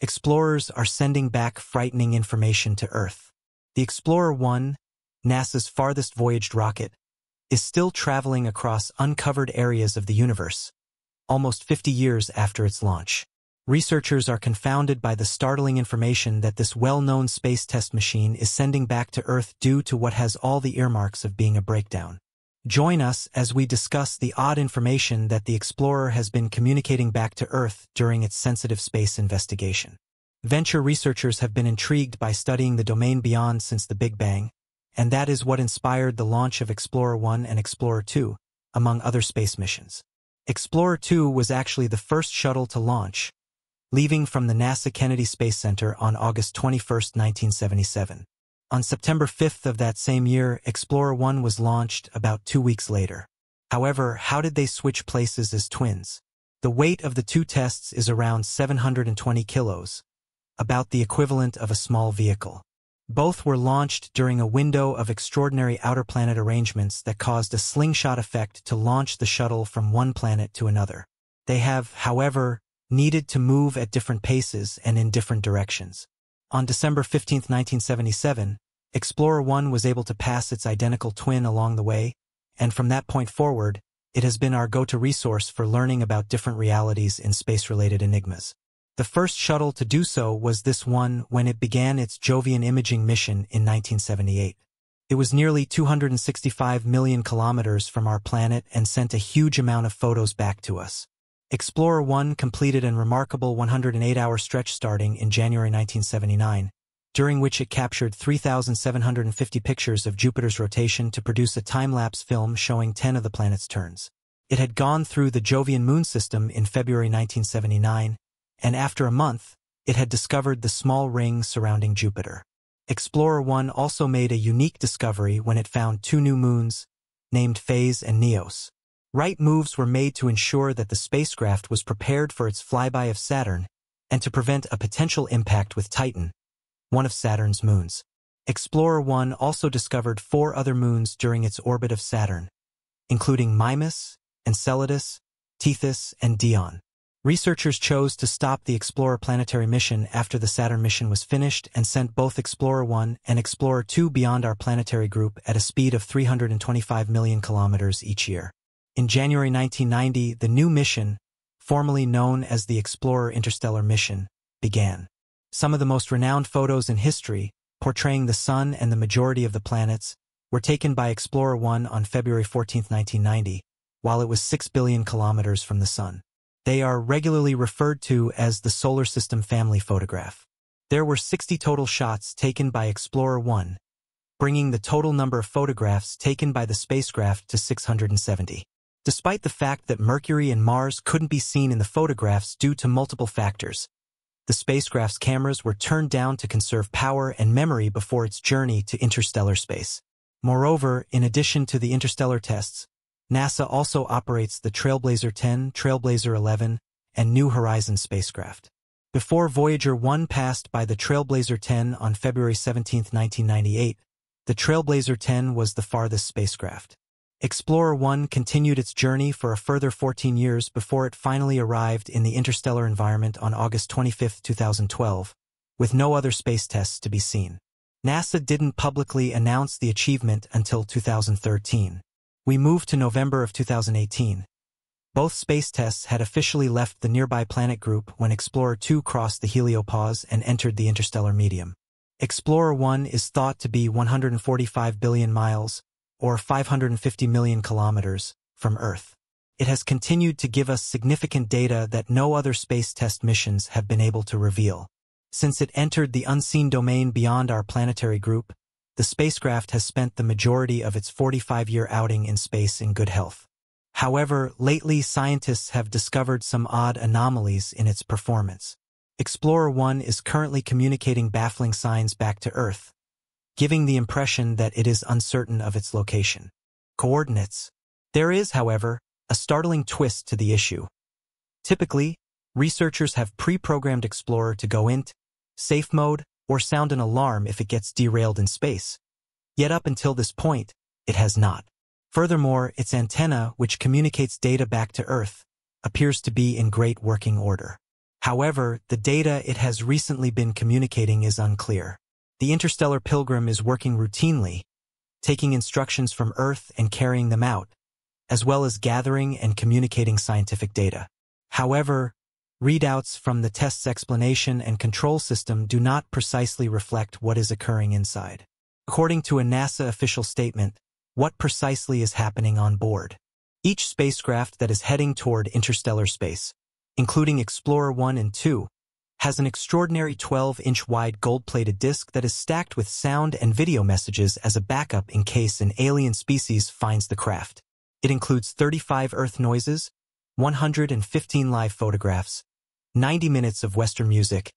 explorers are sending back frightening information to Earth. The Explorer 1, NASA's farthest voyaged rocket, is still traveling across uncovered areas of the universe, almost 50 years after its launch. Researchers are confounded by the startling information that this well-known space test machine is sending back to Earth due to what has all the earmarks of being a breakdown. Join us as we discuss the odd information that the Explorer has been communicating back to Earth during its sensitive space investigation. Venture researchers have been intrigued by studying the domain beyond since the Big Bang, and that is what inspired the launch of Explorer 1 and Explorer 2, among other space missions. Explorer 2 was actually the first shuttle to launch, leaving from the NASA Kennedy Space Center on August 21, 1977. On September 5th of that same year, Explorer 1 was launched about two weeks later. However, how did they switch places as twins? The weight of the two tests is around 720 kilos, about the equivalent of a small vehicle. Both were launched during a window of extraordinary outer planet arrangements that caused a slingshot effect to launch the shuttle from one planet to another. They have, however, needed to move at different paces and in different directions. On December 15, 1977, Explorer 1 was able to pass its identical twin along the way, and from that point forward, it has been our go-to resource for learning about different realities in space-related enigmas. The first shuttle to do so was this one when it began its Jovian imaging mission in 1978. It was nearly 265 million kilometers from our planet and sent a huge amount of photos back to us. Explorer 1 completed an remarkable 108-hour stretch starting in January 1979, during which it captured 3,750 pictures of Jupiter's rotation to produce a time-lapse film showing 10 of the planet's turns. It had gone through the Jovian moon system in February 1979, and after a month, it had discovered the small ring surrounding Jupiter. Explorer 1 also made a unique discovery when it found two new moons, named Phase and Neos. Right moves were made to ensure that the spacecraft was prepared for its flyby of Saturn and to prevent a potential impact with Titan, one of Saturn's moons. Explorer 1 also discovered four other moons during its orbit of Saturn, including Mimas, Enceladus, Tethys, and Dione. Researchers chose to stop the Explorer planetary mission after the Saturn mission was finished and sent both Explorer 1 and Explorer 2 beyond our planetary group at a speed of 325 million kilometers each year. In January 1990, the new mission, formerly known as the Explorer Interstellar Mission, began. Some of the most renowned photos in history, portraying the Sun and the majority of the planets, were taken by Explorer 1 on February 14, 1990, while it was 6 billion kilometers from the Sun. They are regularly referred to as the Solar System Family Photograph. There were 60 total shots taken by Explorer 1, bringing the total number of photographs taken by the spacecraft to 670. Despite the fact that Mercury and Mars couldn't be seen in the photographs due to multiple factors, the spacecraft's cameras were turned down to conserve power and memory before its journey to interstellar space. Moreover, in addition to the interstellar tests, NASA also operates the Trailblazer 10, Trailblazer 11, and New Horizons spacecraft. Before Voyager 1 passed by the Trailblazer 10 on February 17, 1998, the Trailblazer 10 was the farthest spacecraft. Explorer 1 continued its journey for a further 14 years before it finally arrived in the interstellar environment on August 25, 2012, with no other space tests to be seen. NASA didn't publicly announce the achievement until 2013. We moved to November of 2018. Both space tests had officially left the nearby planet group when Explorer 2 crossed the heliopause and entered the interstellar medium. Explorer 1 is thought to be 145 billion miles, or 550 million kilometers, from Earth. It has continued to give us significant data that no other space test missions have been able to reveal. Since it entered the unseen domain beyond our planetary group, the spacecraft has spent the majority of its 45-year outing in space in good health. However, lately scientists have discovered some odd anomalies in its performance. Explorer 1 is currently communicating baffling signs back to Earth, giving the impression that it is uncertain of its location. Coordinates. There is, however, a startling twist to the issue. Typically, researchers have pre-programmed Explorer to go int, safe mode, or sound an alarm if it gets derailed in space. Yet up until this point, it has not. Furthermore, its antenna, which communicates data back to Earth, appears to be in great working order. However, the data it has recently been communicating is unclear. The interstellar pilgrim is working routinely, taking instructions from Earth and carrying them out, as well as gathering and communicating scientific data. However, readouts from the test's explanation and control system do not precisely reflect what is occurring inside. According to a NASA official statement, what precisely is happening on board? Each spacecraft that is heading toward interstellar space including Explorer 1 and 2, has an extraordinary 12-inch wide gold-plated disc that is stacked with sound and video messages as a backup in case an alien species finds the craft. It includes 35 Earth noises, 115 live photographs, 90 minutes of Western music,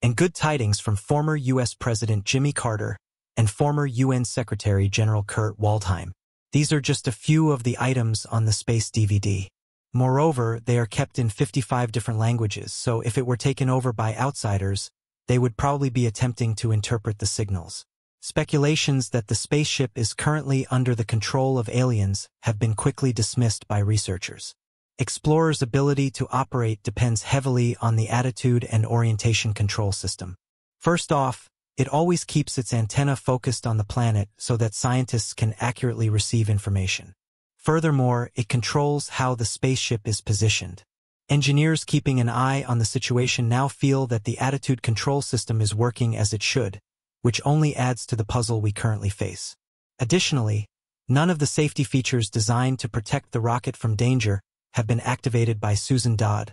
and good tidings from former U.S. President Jimmy Carter and former UN Secretary General Kurt Waldheim. These are just a few of the items on the space DVD. Moreover, they are kept in 55 different languages, so if it were taken over by outsiders, they would probably be attempting to interpret the signals. Speculations that the spaceship is currently under the control of aliens have been quickly dismissed by researchers. Explorer's ability to operate depends heavily on the attitude and orientation control system. First off, it always keeps its antenna focused on the planet so that scientists can accurately receive information. Furthermore, it controls how the spaceship is positioned. Engineers keeping an eye on the situation now feel that the attitude control system is working as it should, which only adds to the puzzle we currently face. Additionally, none of the safety features designed to protect the rocket from danger have been activated by Susan Dodd,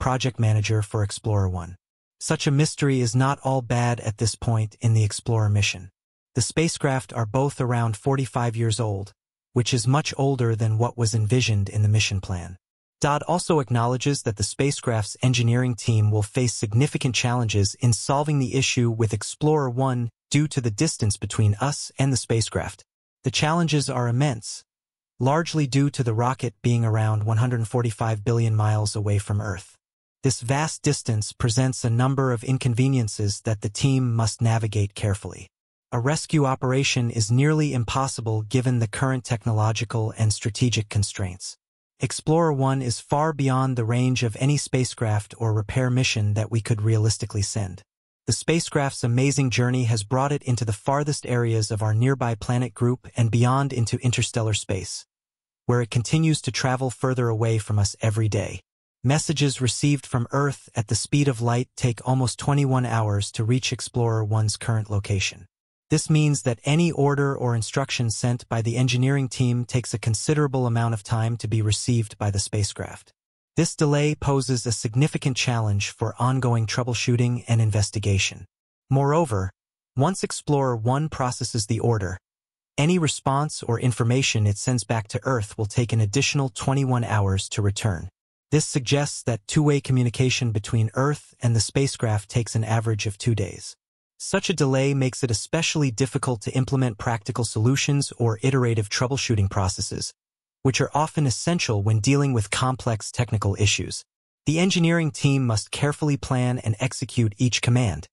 project manager for Explorer 1. Such a mystery is not all bad at this point in the Explorer mission. The spacecraft are both around 45 years old, which is much older than what was envisioned in the mission plan. Dodd also acknowledges that the spacecraft's engineering team will face significant challenges in solving the issue with Explorer 1 due to the distance between us and the spacecraft. The challenges are immense, largely due to the rocket being around 145 billion miles away from Earth. This vast distance presents a number of inconveniences that the team must navigate carefully. A rescue operation is nearly impossible given the current technological and strategic constraints. Explorer 1 is far beyond the range of any spacecraft or repair mission that we could realistically send. The spacecraft's amazing journey has brought it into the farthest areas of our nearby planet group and beyond into interstellar space, where it continues to travel further away from us every day. Messages received from Earth at the speed of light take almost 21 hours to reach Explorer 1's current location. This means that any order or instruction sent by the engineering team takes a considerable amount of time to be received by the spacecraft. This delay poses a significant challenge for ongoing troubleshooting and investigation. Moreover, once Explorer 1 processes the order, any response or information it sends back to Earth will take an additional 21 hours to return. This suggests that two-way communication between Earth and the spacecraft takes an average of two days. Such a delay makes it especially difficult to implement practical solutions or iterative troubleshooting processes, which are often essential when dealing with complex technical issues. The engineering team must carefully plan and execute each command,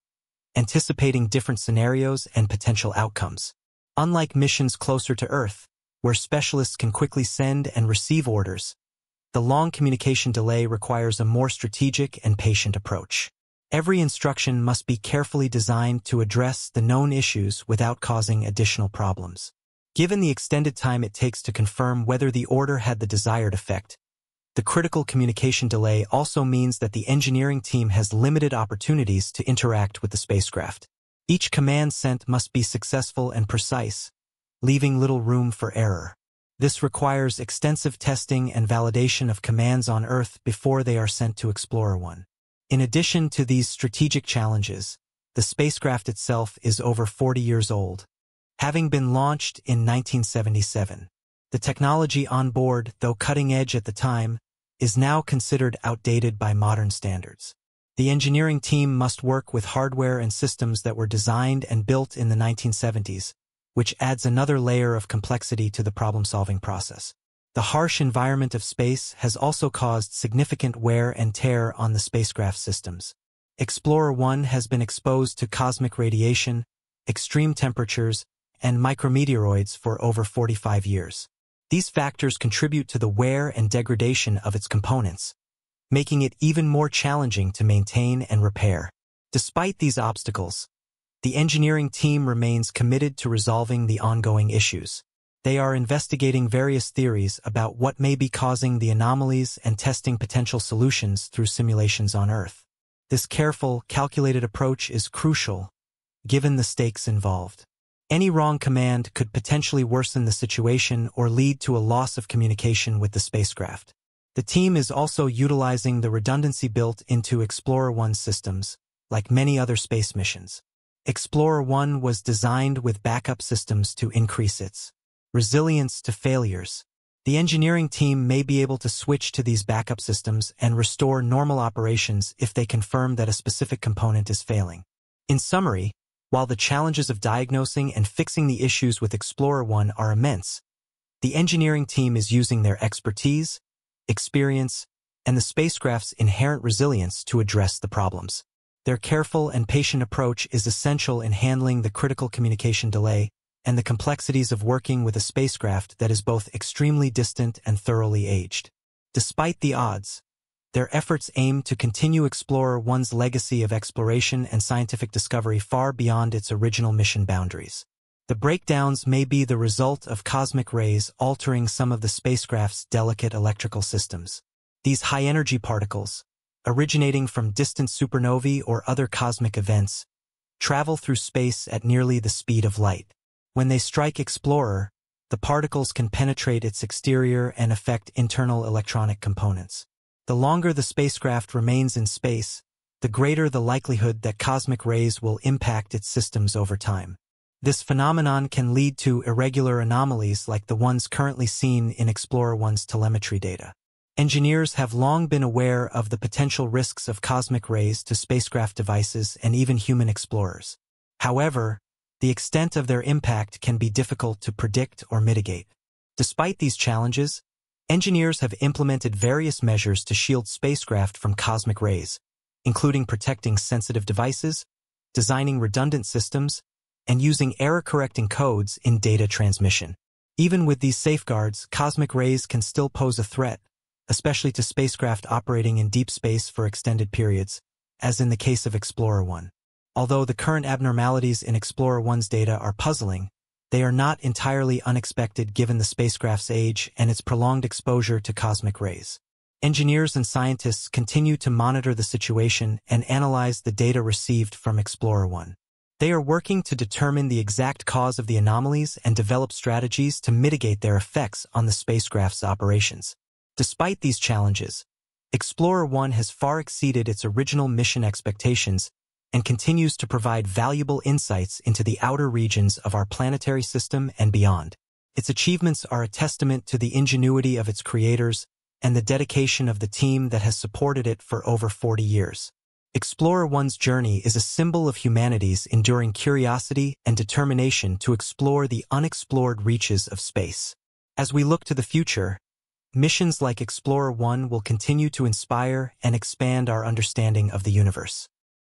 anticipating different scenarios and potential outcomes. Unlike missions closer to Earth, where specialists can quickly send and receive orders, the long communication delay requires a more strategic and patient approach. Every instruction must be carefully designed to address the known issues without causing additional problems. Given the extended time it takes to confirm whether the order had the desired effect, the critical communication delay also means that the engineering team has limited opportunities to interact with the spacecraft. Each command sent must be successful and precise, leaving little room for error. This requires extensive testing and validation of commands on Earth before they are sent to Explorer 1. In addition to these strategic challenges, the spacecraft itself is over 40 years old, having been launched in 1977. The technology on board, though cutting edge at the time, is now considered outdated by modern standards. The engineering team must work with hardware and systems that were designed and built in the 1970s, which adds another layer of complexity to the problem-solving process. The harsh environment of space has also caused significant wear and tear on the spacecraft systems. Explorer 1 has been exposed to cosmic radiation, extreme temperatures, and micrometeoroids for over 45 years. These factors contribute to the wear and degradation of its components, making it even more challenging to maintain and repair. Despite these obstacles, the engineering team remains committed to resolving the ongoing issues. They are investigating various theories about what may be causing the anomalies and testing potential solutions through simulations on Earth. This careful, calculated approach is crucial, given the stakes involved. Any wrong command could potentially worsen the situation or lead to a loss of communication with the spacecraft. The team is also utilizing the redundancy built into Explorer-1 systems, like many other space missions. Explorer-1 was designed with backup systems to increase its resilience to failures. The engineering team may be able to switch to these backup systems and restore normal operations if they confirm that a specific component is failing. In summary, while the challenges of diagnosing and fixing the issues with Explorer 1 are immense, the engineering team is using their expertise, experience, and the spacecraft's inherent resilience to address the problems. Their careful and patient approach is essential in handling the critical communication delay and the complexities of working with a spacecraft that is both extremely distant and thoroughly aged. Despite the odds, their efforts aim to continue Explorer 1's legacy of exploration and scientific discovery far beyond its original mission boundaries. The breakdowns may be the result of cosmic rays altering some of the spacecraft's delicate electrical systems. These high-energy particles, originating from distant supernovae or other cosmic events, travel through space at nearly the speed of light. When they strike Explorer, the particles can penetrate its exterior and affect internal electronic components. The longer the spacecraft remains in space, the greater the likelihood that cosmic rays will impact its systems over time. This phenomenon can lead to irregular anomalies like the ones currently seen in Explorer 1's telemetry data. Engineers have long been aware of the potential risks of cosmic rays to spacecraft devices and even human explorers. However, the extent of their impact can be difficult to predict or mitigate. Despite these challenges, engineers have implemented various measures to shield spacecraft from cosmic rays, including protecting sensitive devices, designing redundant systems, and using error-correcting codes in data transmission. Even with these safeguards, cosmic rays can still pose a threat, especially to spacecraft operating in deep space for extended periods, as in the case of Explorer 1. Although the current abnormalities in Explorer 1's data are puzzling, they are not entirely unexpected given the spacecraft's age and its prolonged exposure to cosmic rays. Engineers and scientists continue to monitor the situation and analyze the data received from Explorer 1. They are working to determine the exact cause of the anomalies and develop strategies to mitigate their effects on the spacecraft's operations. Despite these challenges, Explorer 1 has far exceeded its original mission expectations and continues to provide valuable insights into the outer regions of our planetary system and beyond. Its achievements are a testament to the ingenuity of its creators and the dedication of the team that has supported it for over 40 years. Explorer 1's journey is a symbol of humanity's enduring curiosity and determination to explore the unexplored reaches of space. As we look to the future, missions like Explorer 1 will continue to inspire and expand our understanding of the universe.